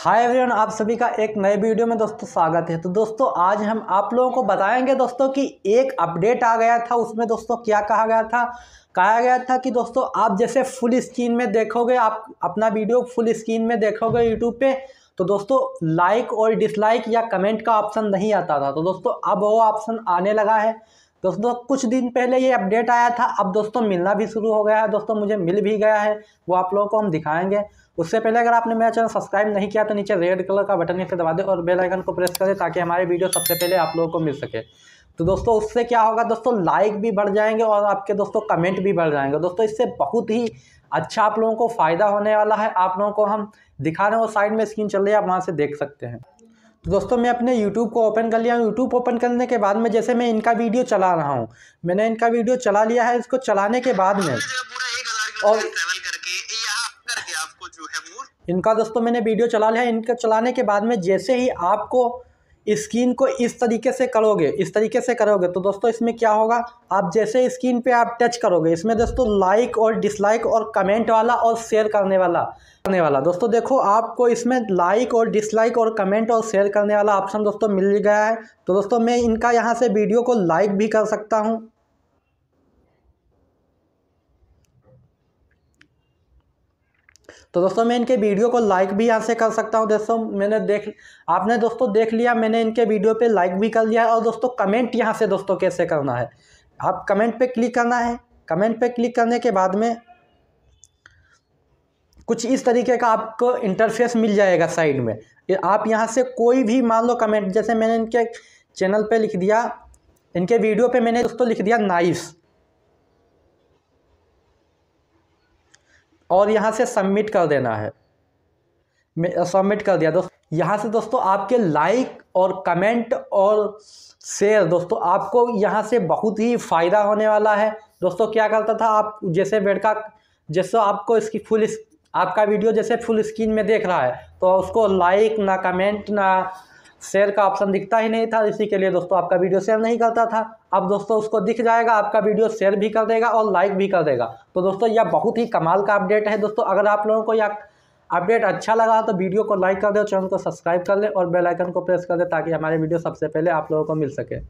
Hi everyone आप सभी का एक नए वीडियो में दोस्तों स्वागत है। तो दोस्तों, आज हम आप लोगों को बताएँगे दोस्तों कि एक अपडेट आ गया था, उसमें दोस्तों क्या कहा गया था? कहा गया था कि दोस्तों, आप जैसे फुल स्क्रीन में देखोगे, आप अपना वीडियो फुल स्क्रीन में देखोगे यूट्यूब पे तो दोस्तों लाइक और डिसलाइक या कमेंट का ऑप्शन नहीं आता था। तो दोस्तों, अब वो ऑप्शन आने लगा है। दोस्तों, कुछ दिन पहले ये अपडेट आया था। अब दोस्तों, मिलना भी शुरू हो गया है। दोस्तों, मुझे मिल भी गया है। वो आप लोगों को हम दिखाएँगे। उससे पहले अगर आपने मेरा चैनल सब्सक्राइब नहीं किया तो नीचे रेड कलर का बटन नीचे दबा दें और बेल आइकन को प्रेस करें ताकि हमारे वीडियो सबसे पहले आप लोगों को मिल सके। तो दोस्तों, उससे क्या होगा? दोस्तों लाइक भी बढ़ जाएँगे और आपके दोस्तों कमेंट भी बढ़ जाएँगे। दोस्तों, इससे बहुत ही अच्छा आप लोगों को फ़ायदा होने वाला है। आप लोगों को हम दिखा रहे हैं, वो साइड में स्क्रीन चल रही है, आप वहाँ से देख सकते हैं। तो दोस्तों मैं अपने YouTube को ओपन कर लिया हूँ। यूट्यूब ओपन करने के बाद में जैसे मैं इनका वीडियो चला रहा हूँ मैंने इनका वीडियो चला लिया है इसको चलाने के बाद में। और इनका दोस्तों मैंने वीडियो चला लिया है। इनका चलाने के बाद में जैसे ही आपको स्क्रीन को इस तरीके से करोगे, इस तरीके से करोगे तो दोस्तों इसमें क्या होगा? आप जैसे स्क्रीन पे आप टच करोगे, इसमें दोस्तों लाइक और डिसलाइक और कमेंट वाला और शेयर करने वाला करने वाला। दोस्तों देखो, आपको इसमें लाइक और डिसलाइक और कमेंट और शेयर करने वाला ऑप्शन दोस्तों मिल गया है। तो दोस्तों मैं इनका यहाँ से वीडियो को लाइक भी कर सकता हूँ। तो दोस्तों, मैं इनके वीडियो को लाइक भी यहाँ से कर सकता हूँ। दोस्तों, मैंने देख, आपने दोस्तों देख लिया, मैंने इनके वीडियो पे लाइक भी कर लिया है और दोस्तों कमेंट यहाँ से दोस्तों कैसे करना है? आप कमेंट पे क्लिक करना है। कमेंट पे क्लिक करने के बाद में कुछ इस तरीके का आपको इंटरफेस मिल जाएगा साइड में। आप यहाँ से कोई भी मान लो कमेंट जैसे मैंने इनके चैनल पे लिख दिया, इनके वीडियो पे मैंने दोस्तों लिख दिया नाइस और यहाँ से सबमिट कर देना है। सबमिट कर दिया। दोस्तों, यहाँ से दोस्तों आपके लाइक और कमेंट और शेयर दोस्तों, आपको यहाँ से बहुत ही फ़ायदा होने वाला है। दोस्तों, क्या करता था आप, जैसे बेड का, जैसे आपको इसकी फुल आपका वीडियो जैसे फुल स्क्रीन में देख रहा है तो उसको लाइक ना कमेंट ना शेयर का ऑप्शन दिखता ही नहीं था, इसी के लिए दोस्तों आपका वीडियो शेयर नहीं करता था। अब दोस्तों उसको दिख जाएगा, आपका वीडियो शेयर भी कर देगा और लाइक भी कर देगा। तो दोस्तों, यह बहुत ही कमाल का अपडेट है दोस्तों। अगर आप लोगों को यह अपडेट अच्छा लगा तो वीडियो को लाइक कर दे चैनल को सब्सक्राइब कर ले और बेलाइकन को प्रेस कर दे ताकि हमारे वीडियो सबसे पहले आप लोगों को मिल सके।